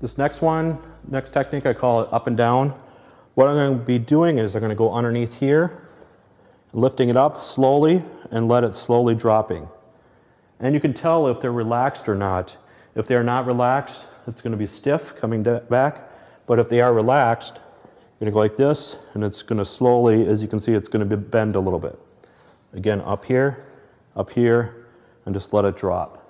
This next one, next technique, I call it up and down. What I'm going to be doing is I'm going to go underneath here, lifting it up slowly and let it slowly dropping. And you can tell if they're relaxed or not. If they're not relaxed, it's going to be stiff coming back. But if they are relaxed, you're going to go like this, and it's going to slowly, as you can see, it's going to bend a little bit. Again, up here, up here, and just let it drop.